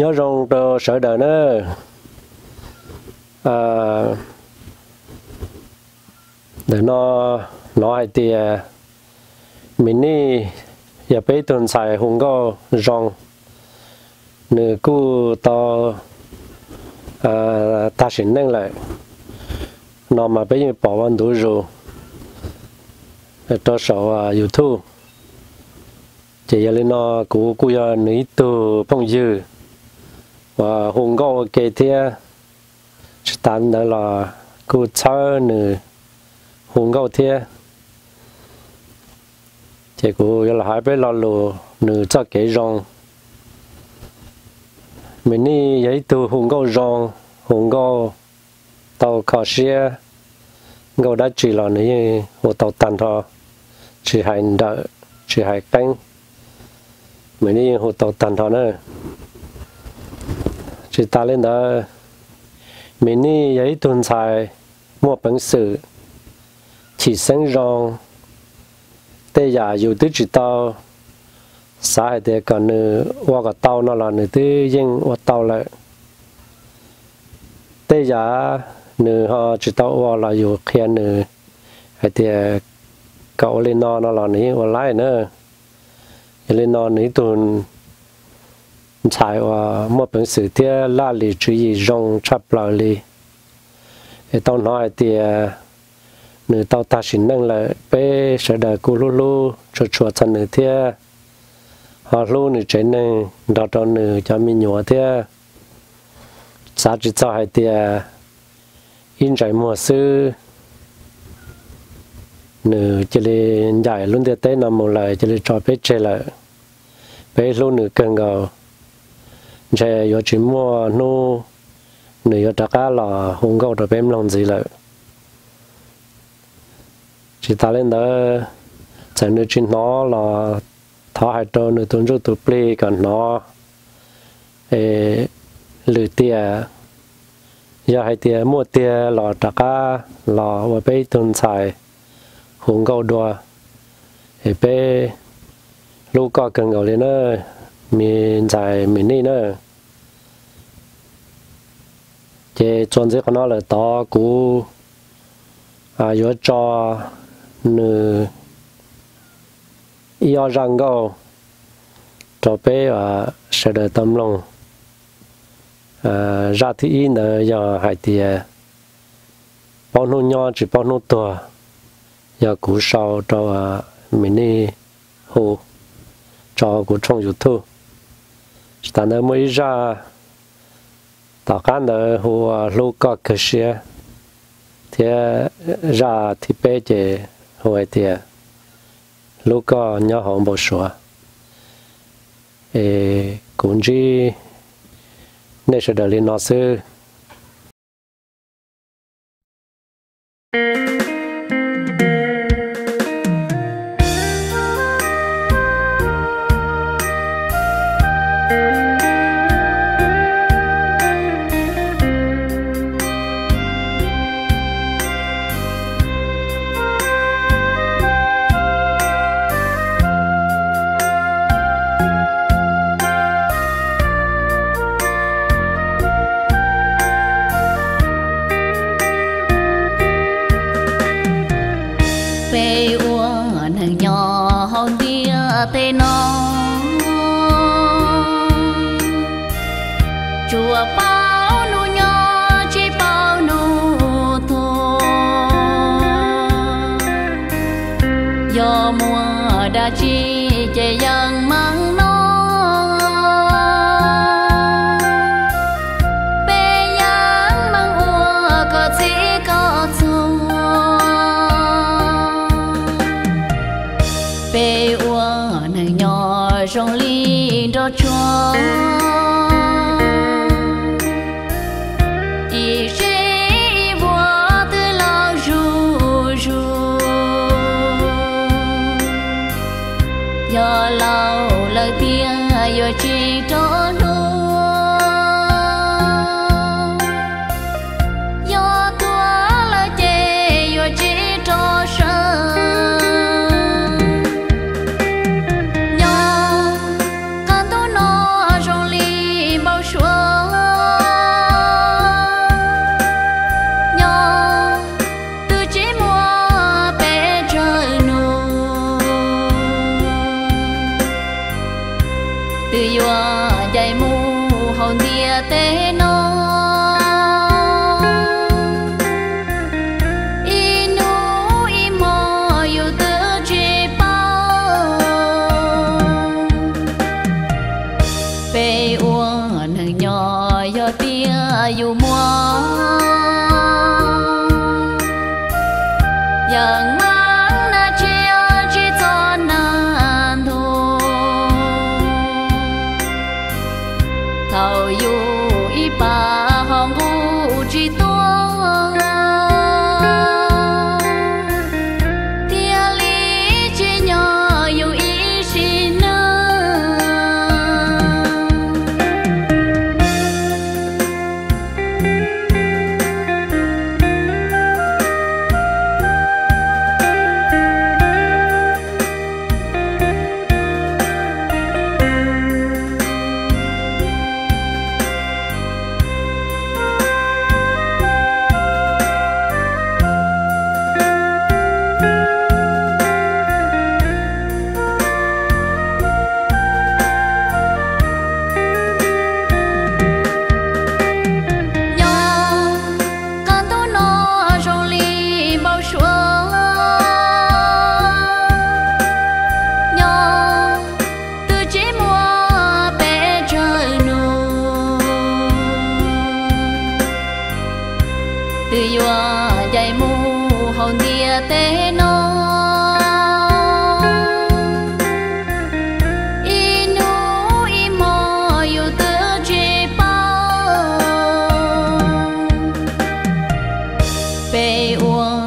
nhớ rong đồ sợ đời nó à để nó nói thì mình đi giờ bây tuần xài hùng có rong. Nửa cú to à ta xin nên lại. Nó mà bây giờ bỏ vào đủ rồi cho sổ YouTube chỉ là nó cú cú giờ nấy từ phong dư và hùng có cái thế tan đó là cụ chờ nữa hùng có thế chỉ cú là hai bên là lù nữa cho cái rong. Mình đi giấy từ hùng có rong hùng có tàu khó xe ngô đã chỉ là nữa hồ tàu tàn thôi chỉ hai đợi chỉ hai cánh, mình đi hồ tàu tàn thôi nữa chỉ ta lên đó, mình đi giấy tuần xài, mua bản sự. Chỉ sinh rong, tê giả dù tư chỉ tao. Xã hội để còn nữa qua cái tàu nó là nữa tư yên qua tàu lại. Tê giả nữa họ chỉ tao qua là dù khen nữa hay thì cậu lên nó nó là nữa qua lại nữa. Lên nó nữa tuần chạy và một bản sự thì là lì chú ý rong chắp lại lì thì tao nói thì nữ tao ta xin nâng là bé sẽ đời cô lu lu cho chùa chân nữ thế họ lu nữ trên nâng đào cho nữ cho mình nhỏ thế giá trị cho hai thì in trái mùa sư nữ chỉ là giải luôn thế tới năm một e lại chỉ là cho bé chơi lại bé lu nữ cần gào chế yo chỉ mua nu nữ yo đặc cá là hùng gạo được bém lòng gì lại chỉ ta lên đó chẳng nữ trên nó là thọ hai trâu nữ tuân rút tụ plei còn nó ê e, lười tia giờ hai tia mua tia là đặc cá là và bé tuân xài hùng gạo đua ê e bé lúc có cần gạo lên nữa mình dài mình đi nữa chế chuẩn cái có nó là to cú à yếu cho nữ yếu răng gạo cho bé à sẽ được tâm lòng à ra thì nữa giờ hải tiề bao nhiêu nhỏ chỉ bao nhiêu tuổi giờ cú sau cho mình đi hồ cho cú trong youtube ta nó mới ra. Ta cái nó hồ lô có cái gì thì ra thì bé chỉ hồ thì lô có nhỏ hơn bộ số ê, cũng chỉ nên sẽ đợi lên nó xưa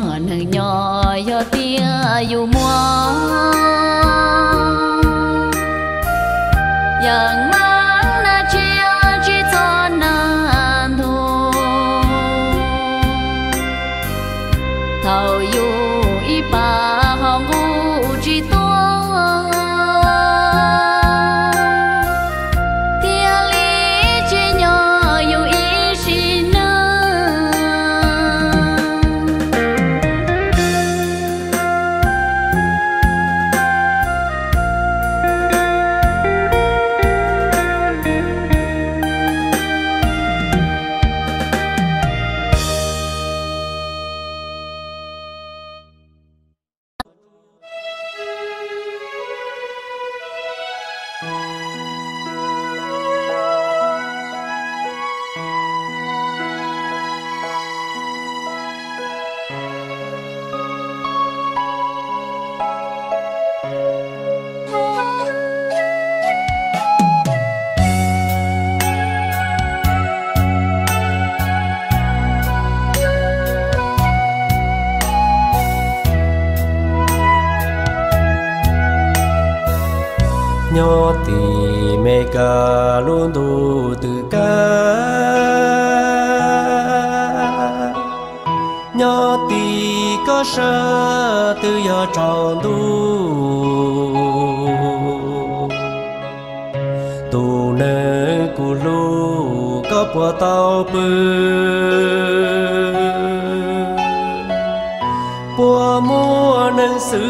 nàng nhỏ do tia dù mua. Dạng mai sơ tư giờ tròn tu. Tu nơ cù lu có bùa tao bư. Bùa mua nên sư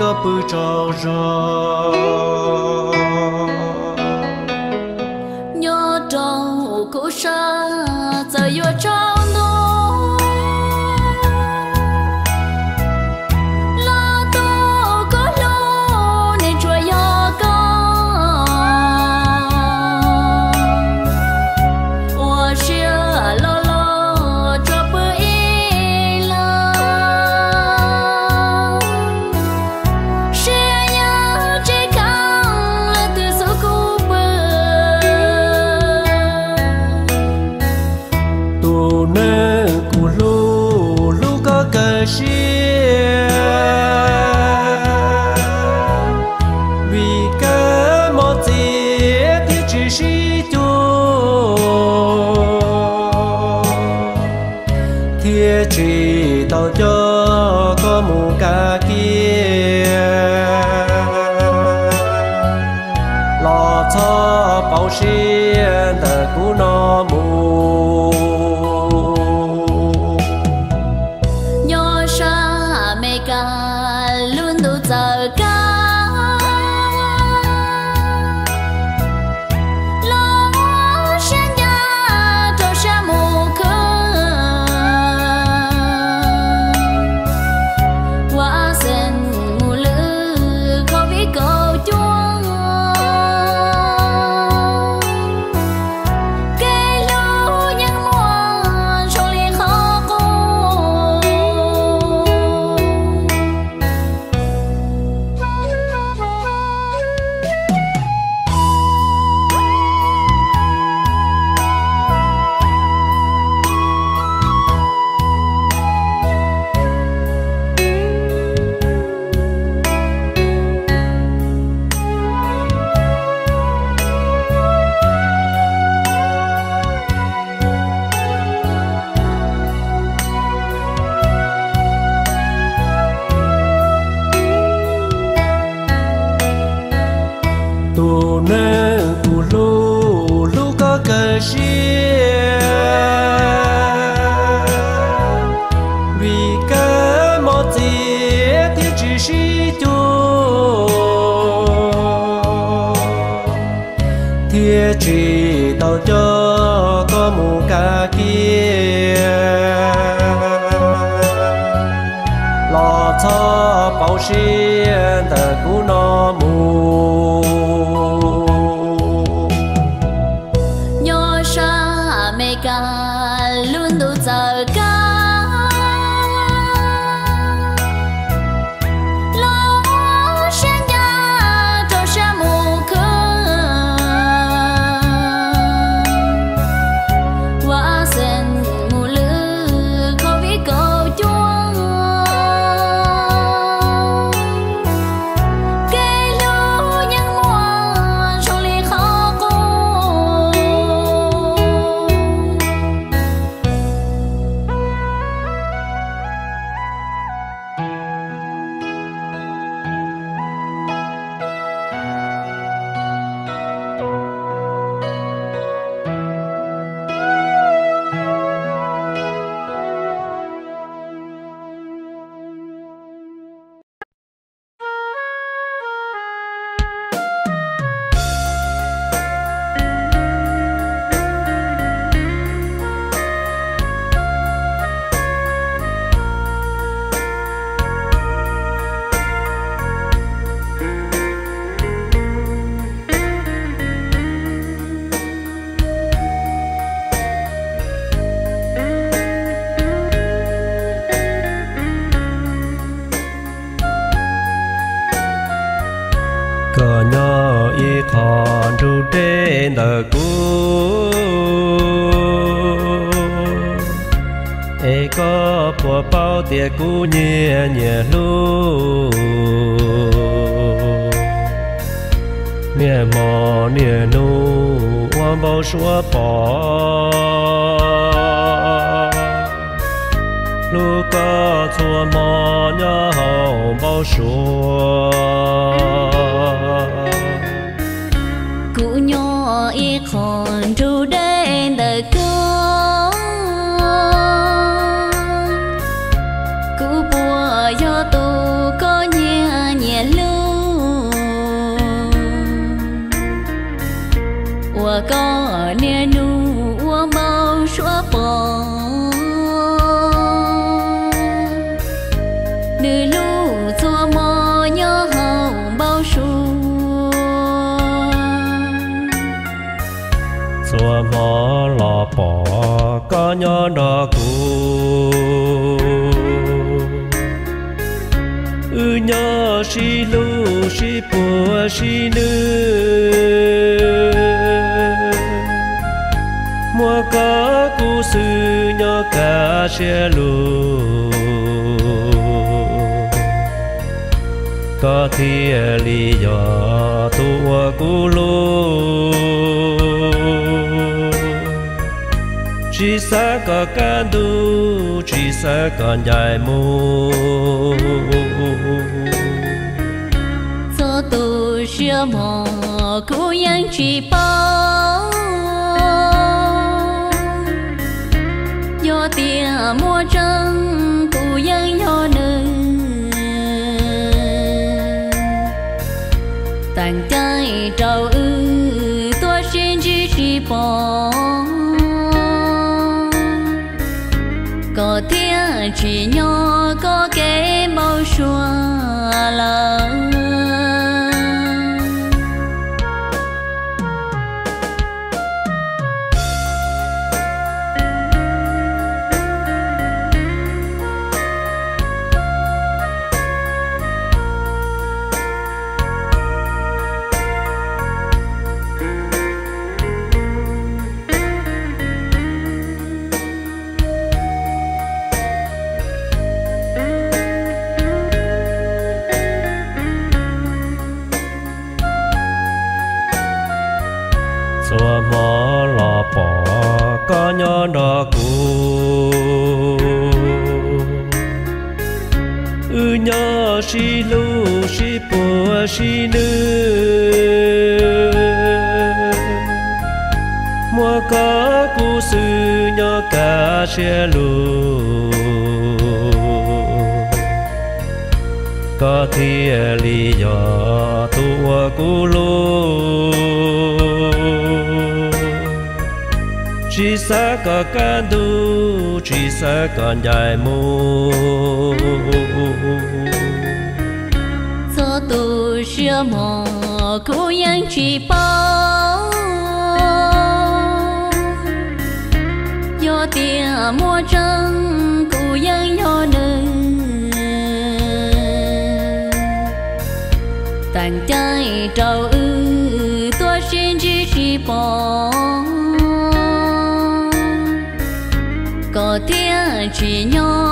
có bư trò rò. Nhớ trò cổ sơ giờ yêu trò tao cho có mù ca kia. Lo cho bảo xuyên tờ cú nó mù thì tao cho có mù ca kia. Lo cho bảo xiên tờ cú nó mù. Có nhỏ y còn ru trên đời cũ. Ê có bùa bao tiệc cũ nhẹ nhẹ lu nhẹ mò nhẹ nu quan bao xóa bỏ lu có chua mò nhỏ hậu bao xóa xua mò lò bỏ có nhỏ đỏ cũ ư nhỏ si lu si bùa si nữ mua có cú sư nhỏ cả xe lu có thiên lý do tua cú lu chỉ sa có can du chỉ sa còn dài mu cho tu xưa mò cố yang chỉ bao do tiền mua trăng cố yang do nữ tàn trái trâu ư tôi xin chỉ chỉ bỏ chỉ nhỏ có cái bao xua lòng cô ư nhớ si lu si bùa si nữ. Mua cá cú sư nhớ cả xe lu có thiên lý nhỏ tu cú lu chỉ sa có cá du chỉ sa còn dài mù. Cho tu sửa mò cố gắng chỉ bao. Do tiền mua trăng cố gắng do nơi. Tàn trái trâu ư tôi xin chỉ chỉ bỏ có thiên chỉ nhau